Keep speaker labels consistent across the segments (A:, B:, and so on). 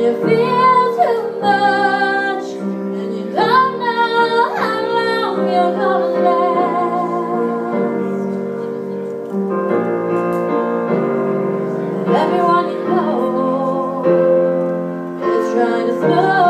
A: you feel too much. And you don't know how long you're gonna last. Everyone you know is trying to slow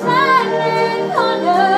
A: silent corner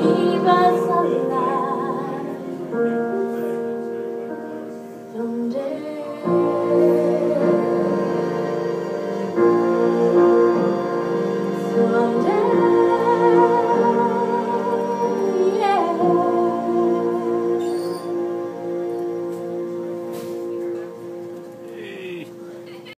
A: keep us alive